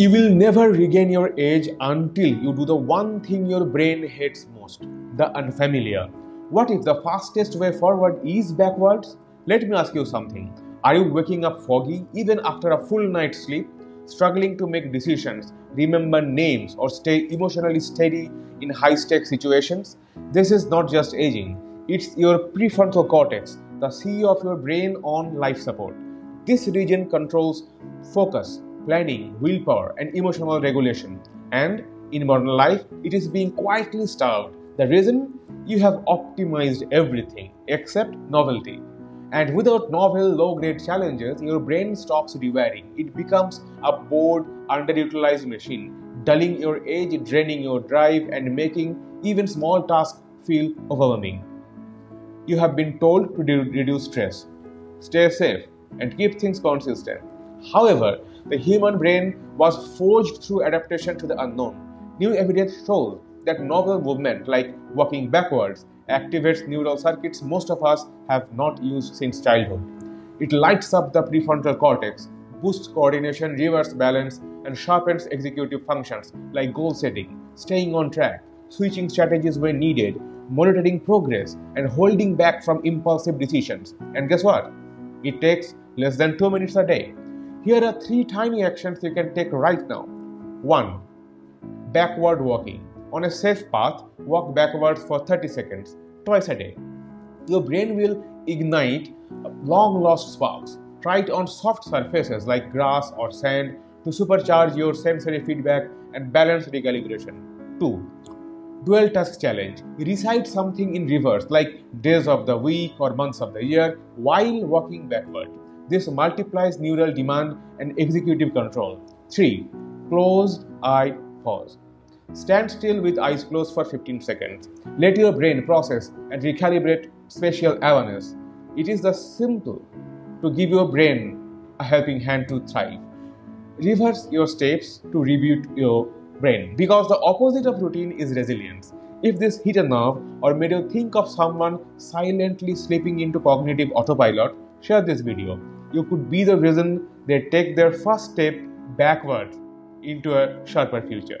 You will never regain your age until you do the one thing your brain hates most the unfamiliar. What if the fastest way forward is backwards? Let me ask you something. Are you waking up foggy even after a full night's sleep? Struggling to make decisions, remember names, or stay emotionally steady in high stakes situations? This is not just aging, it's your prefrontal cortex, the CEO of your brain on life support. This region controls focus, planning, willpower, and emotional regulation. And in modern life, it is being quietly starved. The reason you have optimized everything except novelty. And without novel, low grade challenges, your brain stops rewiring. It becomes a bored, underutilized machine, dulling your age, draining your drive, and making even small tasks feel overwhelming. You have been told to reduce stress, stay safe, and keep things consistent. However, the human brain was forged through adaptation to the unknown. New evidence shows that novel movement, like walking backwards, activates neural circuits most of us have not used since childhood. It lights up the prefrontal cortex, boosts coordination, reverse balance, and sharpens executive functions like goal setting, staying on track, switching strategies when needed, monitoring progress, and holding back from impulsive decisions. And guess what? It takes less than 2 minutes a day. Here are three tiny actions you can take right now. 1. Backward walking. On a safe path, walk backwards for 30 seconds, twice a day. Your brain will ignite long lost sparks. Try it on soft surfaces like grass or sand to supercharge your sensory feedback and balance recalibration. 2. Dual task challenge. Recite something in reverse like days of the week or months of the year while walking backward. This multiplies neural demand and executive control. 3. Closed eye pause. Stand still with eyes closed for 15 seconds. Let your brain process and recalibrate spatial awareness. It is the simple to give your brain a helping hand to thrive. Reverse your steps to reboot your brain because the opposite of routine is resilience. If this hit a nerve or made you think of someone silently slipping into cognitive autopilot, share this video you could be the reason they take their first step backward into a sharper future.